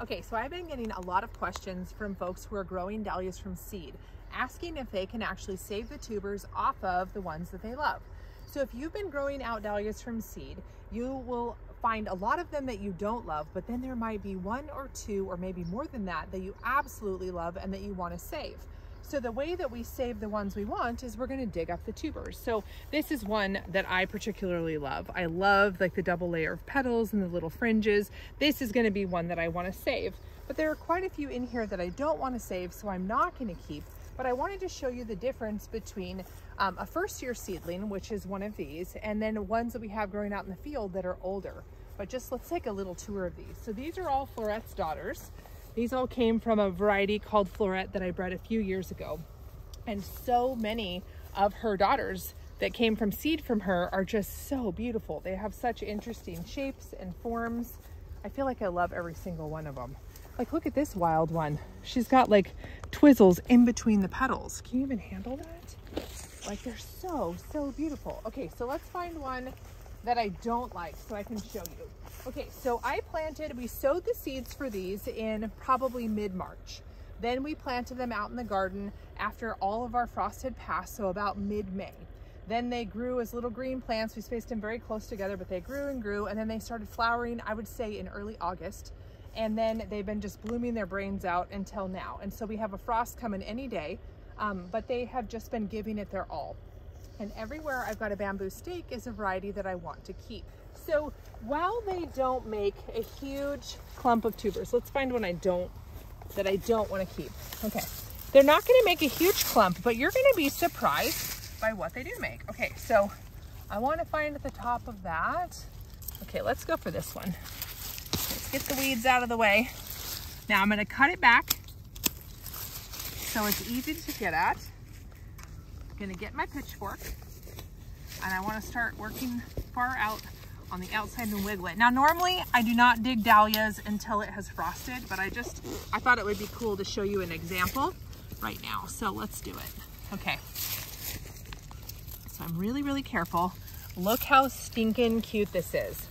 Okay, so I've been getting a lot of questions from folks who are growing dahlias from seed, asking if they can actually save the tubers off of the ones that they love. So if you've been growing out dahlias from seed, you will find a lot of them that you don't love, but then there might be one or two or maybe more than that that you absolutely love and that you want to save. So the way that we save the ones we want is we're gonna dig up the tubers. So this is one that I particularly love. I love like the double layer of petals and the little fringes. This is gonna be one that I wanna save. But there are quite a few in here that I don't wanna save, so I'm not gonna keep. But I wanted to show you the difference between um, a first year seedling, which is one of these, and then the ones that we have growing out in the field that are older. But just let's take a little tour of these. So these are all Florette's daughters. These all came from a variety called Florette that I bred a few years ago. And so many of her daughters that came from seed from her are just so beautiful. They have such interesting shapes and forms. I feel like I love every single one of them. Like, look at this wild one. She's got like twizzles in between the petals. Can you even handle that? Like, they're so, so beautiful. Okay, so let's find one that I don't like so I can show you. Okay, so I planted, we sowed the seeds for these in probably mid-March. Then we planted them out in the garden after all of our frost had passed, so about mid-May. Then they grew as little green plants. We spaced them very close together, but they grew and grew, and then they started flowering, I would say in early August. And then they've been just blooming their brains out until now. And so we have a frost coming any day, um, but they have just been giving it their all. And everywhere I've got a bamboo stake is a variety that I want to keep. So while they don't make a huge clump of tubers, let's find one I don't, that I don't want to keep. Okay, they're not going to make a huge clump, but you're going to be surprised by what they do make. Okay, so I want to find at the top of that. Okay, let's go for this one. Let's get the weeds out of the way. Now I'm going to cut it back so it's easy to get at. Going to get my pitchfork and I want to start working far out on the outside and wiggle it. Now normally I do not dig dahlias until it has frosted, but I just, I thought it would be cool to show you an example right now. So let's do it. Okay. So I'm really, really careful. Look how stinking cute this is.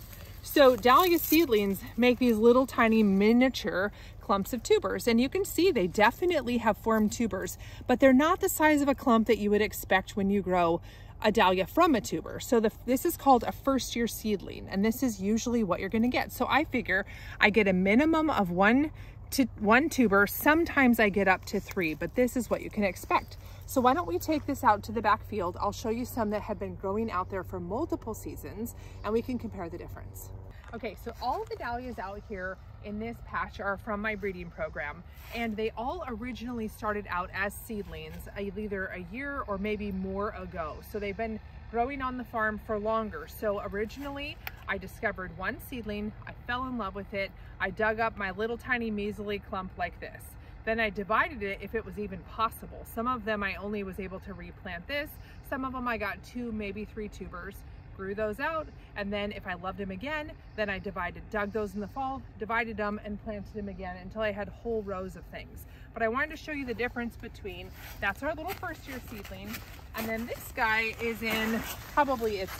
So dahlia seedlings make these little tiny miniature clumps of tubers and you can see they definitely have formed tubers, but they're not the size of a clump that you would expect when you grow a dahlia from a tuber. So the, this is called a first year seedling and this is usually what you're gonna get. So I figure I get a minimum of one to one tuber. Sometimes I get up to three, but this is what you can expect. So why don't we take this out to the back field? I'll show you some that have been growing out there for multiple seasons and we can compare the difference. Okay, so all the dahlias out here in this patch are from my breeding program and they all originally started out as seedlings uh, either a year or maybe more ago. So they've been growing on the farm for longer. So originally I discovered one seedling, I fell in love with it, I dug up my little tiny measly clump like this. Then I divided it if it was even possible. Some of them I only was able to replant this, some of them I got two, maybe three tubers grew those out. And then if I loved them again, then I divided, dug those in the fall, divided them and planted them again until I had whole rows of things. But I wanted to show you the difference between, that's our little first year seedling. And then this guy is in probably its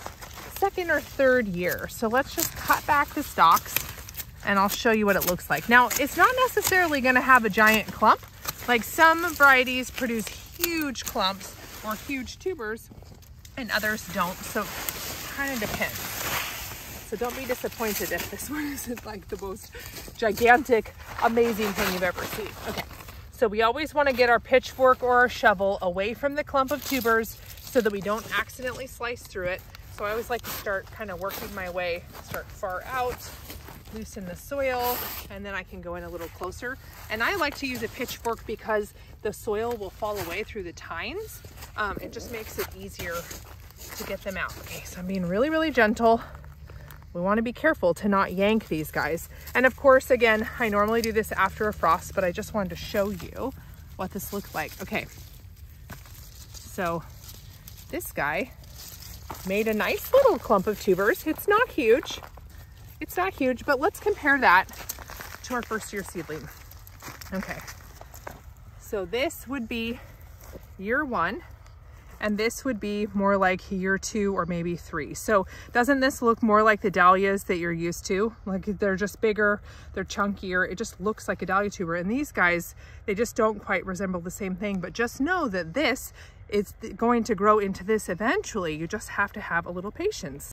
second or third year. So let's just cut back the stalks and I'll show you what it looks like. Now, it's not necessarily gonna have a giant clump. Like some varieties produce huge clumps or huge tubers and others don't. So it kind of depends. So don't be disappointed if this one isn't like the most gigantic, amazing thing you've ever seen. Okay, so we always want to get our pitchfork or our shovel away from the clump of tubers so that we don't accidentally slice through it. So I always like to start kind of working my way, start far out, loosen the soil, and then I can go in a little closer. And I like to use a pitchfork because the soil will fall away through the tines. Um, it just makes it easier to get them out. Okay, so I'm being really, really gentle. We want to be careful to not yank these guys. And of course, again, I normally do this after a frost, but I just wanted to show you what this looked like. Okay, so this guy made a nice little clump of tubers. It's not huge. It's not huge, but let's compare that to our first year seedling. Okay, so this would be year one and this would be more like year two or maybe three. So doesn't this look more like the dahlias that you're used to? Like they're just bigger, they're chunkier, it just looks like a dahlia tuber. And these guys, they just don't quite resemble the same thing, but just know that this is going to grow into this eventually. You just have to have a little patience.